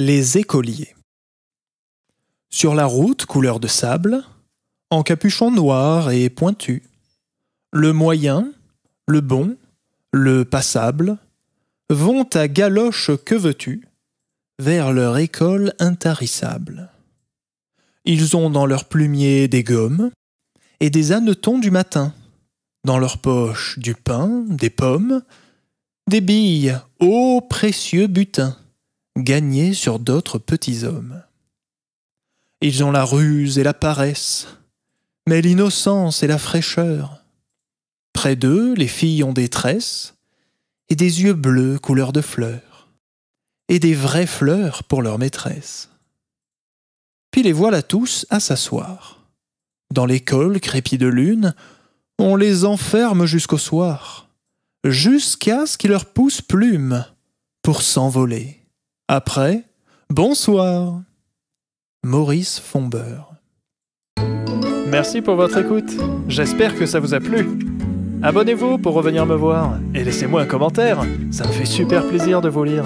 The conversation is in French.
Les écoliers. Sur la route couleur de sable, en capuchon noir et pointu, le moyen, le bon, le passable, vont à galoche que veux-tu, vers leur école intarissable. Ils ont dans leur plumier des gommes et des hannetons du matin, dans leur poche du pain, des pommes, des billes, ô précieux butin, gagnés sur d'autres petits hommes. Ils ont la ruse et la paresse, mais l'innocence et la fraîcheur. Près d'eux, les filles ont des tresses et des yeux bleus couleur de fleurs, et des vraies fleurs pour leur maîtresse. Puis les voilà tous à s'asseoir. Dans l'école crépie de lune, on les enferme jusqu'au soir, jusqu'à ce qu'ils leur poussent plume pour s'envoler. Après, bonsoir. Maurice Fombeur. Merci pour votre écoute. J'espère que ça vous a plu. Abonnez-vous pour revenir me voir et laissez-moi un commentaire. Ça me fait super plaisir de vous lire.